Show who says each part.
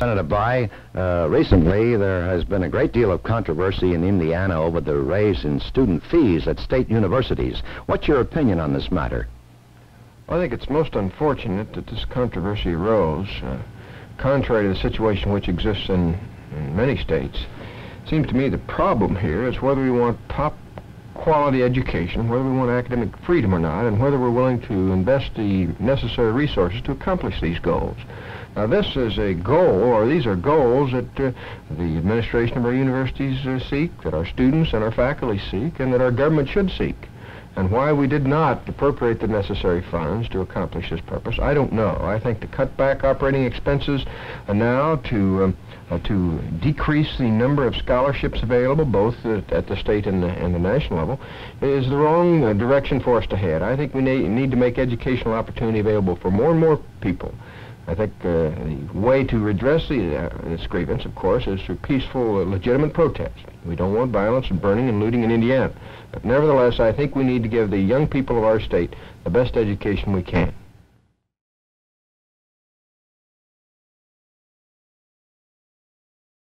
Speaker 1: Senator Bayh, uh, recently there has been a great deal of controversy in Indiana over the raise in student fees at state universities. What's your opinion on this matter?
Speaker 2: I think it's most unfortunate that this controversy arose, uh, contrary to the situation which exists in, in many states. It seems to me the problem here is whether we want top quality education, whether we want academic freedom or not, and whether we're willing to invest the necessary resources to accomplish these goals. Now, this is a goal, or these are goals that uh, the administration of our universities uh, seek, that our students and our faculty seek, and that our government should seek. And why we did not appropriate the necessary funds to accomplish this purpose, I don't know. I think to cut back operating expenses uh, now, to um, uh, to decrease the number of scholarships available, both at, at the state and the, and the, national level, is the wrong uh, direction for us to head. I think we need, need to make educational opportunity available for more and more people. I think uh, the way to redress the, uh, this grievance, of course, is through peaceful, uh, legitimate protest. We don't want violence and burning and looting in Indiana. But nevertheless, I think we need to give the young people of our state the best education we can.